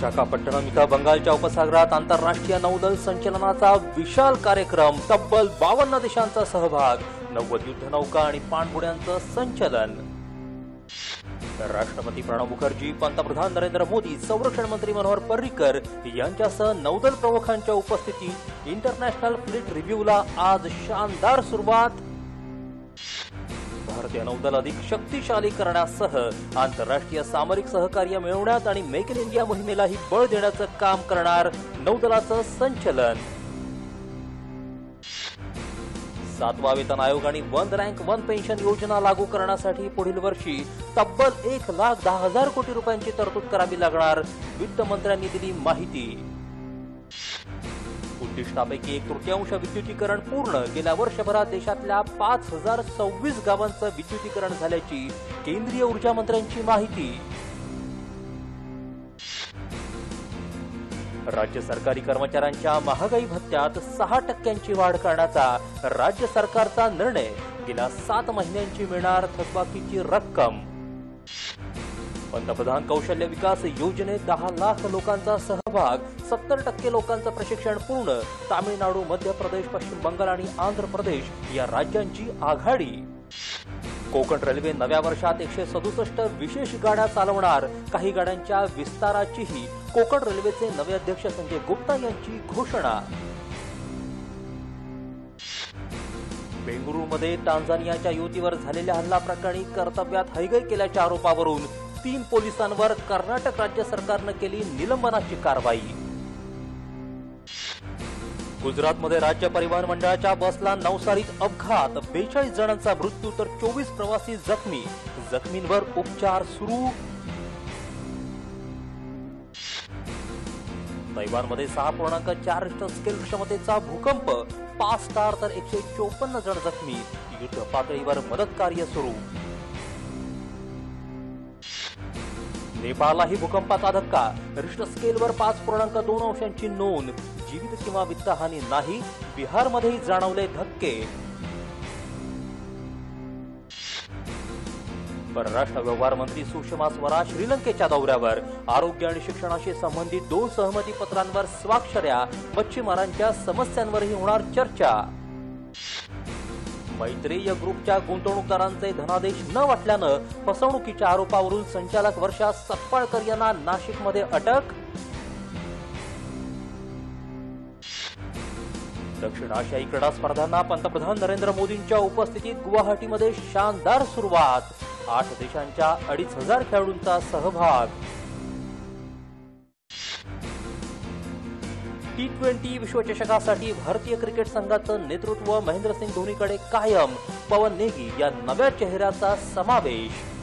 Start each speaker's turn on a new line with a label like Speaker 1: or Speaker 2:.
Speaker 1: विशाखापट्टणम इथं बंगालच्या उपसागरात आंतरराष्ट्रीय नौदल संचलनाचा विशाल कार्यक्रम तब्बल बावन्न देशांचा सहभाग नव्वद युद्धनौका आणि पाणबुड्यांचं संचलन. राष्ट्रपती प्रणव मुखर्जी पंतप्रधान नरेंद्र मोदी संरक्षण मंत्री मनोहर पर्रिकर यांच्यासह नौदल प्रमुखांच्या उपस्थितीत इंटरनॅशनल फ्लीट रिव्ह्यूला आज शानदार सुरुवात. भारतीय नौदल अधिक शक्तिशाली करण्यासह आंतरराष्ट्रीय सामरिक सहकार्य मिळवण्यात आणि मेक इन इंडिया मोहिमेलाही बळ देण्याचं काम करणार नौदलाचं संचलन. सातवा वेतन आयोग आणि वन रँक वन पेन्शन योजना लागू करण्यासाठी पुढील वर्षी तब्बल एक लाख दहा हजार कोटी रुपयांची तरतूद करावी लागणार वित्त मंत्र्यांनी दिली माहिती. उद्दिष्टापैकी एक तृतीयांश विद्युतीकरण पूर्ण गेल्या वर्षभरात देशातल्या पाच हजार सव्वीस गावांचं विद्युतीकरण झाल्याची केंद्रीय ऊर्जा मंत्र्यांची माहिती. राज्य सरकारी कर्मचाऱ्यांच्या महागाई भत्त्यात सहा टक्क्यांची वाढ करण्याचा राज्य सरकारचा निर्णय. गेल्या सात महिन्यांची मिळणार थकबाकीची रक्कम. पंतप्रधान कौशल्य विकास योजनेत दहा लाख लोकांचा सहभाग सत्तर टक्के लोकांचं प्रशिक्षण पूर्ण तामिळनाडू मध्य प्रदेश पश्चिम बंगाल आणि आंध्र प्रदेश या राज्यांची आघाडी. कोकण रेल्वे नव्या वर्षात एकशे सदुसष्ट विशेष गाड्या चालवणार. काही गाड्यांच्या विस्ताराचीही कोकण रेल्वेचे नवे अध्यक्ष संजय गुप्ता यांची घोषणा. बेंगळुरूमध्ये टांझानियाच्या युवतीवर झालेल्या हल्ला प्रकरणी कर्तव्यात हयगय केल्याच्या आरोपावरून तीन पोलिसांवर कर्नाटक राज्य सरकारनं केली निलंबनाची कारवाई. गुजरातमध्ये राज्य परिवहन मंडळाच्या बसला नवसारीत अपघात. बेचाळीस जणांचा मृत्यू तर चोवीस प्रवासी जखमी. जखमींवर उपचार सुरू. तैवानमध्ये सहा पूर्णांक चार रिक्टर स्केल क्षमतेचा भूकंप. पाच स्टार तर एकशे चोपन्न जण जखमी. युद्ध पातळीवर मदत कार्य सुरू. नेपाळलाही भूकंपाचा धक्का. रिश्टर स्केलवर पाच पूर्णांक दोन अंशांची नोंद. जीवित किंवा वित्तहानी नाही बिहारमध्येही जाणवले धक्के. परराष्ट्र व्यवहार मंत्री सुषमा स्वराज श्रीलंकेच्या दौऱ्यावर. आरोग्य आणि शिक्षणाशी संबंधित दोन सहमती पत्रांवर स्वाक्षऱ्या. मच्छीमारांच्या समस्यांवरही होणार चर्चा. मैत्रेय ग्रुपच्या गुंतवणूकदारांचे धनादेश न वाटल्यानं फसवणुकीच्या आरोपावरून संचालक वर्षा सप्पाळकर यांना नाशिकमध्ये अटक. दक्षिण आशियाई क्रीडा स्पर्धांना पंतप्रधान नरेंद्र मोदींच्या उपस्थितीत गुवाहाटीमध्ये शानदार सुरुवात. आठ देशांच्या अडीच हजार खेळाडूंचा सहभाग. टी ट्वेंटी विश्वचषकासाठी भारतीय क्रिकेट संघाचं नेतृत्व महेंद्रसिंग धोनीकडे कायम. पवन नेगी या नव्या चेहऱ्याचा समावेश.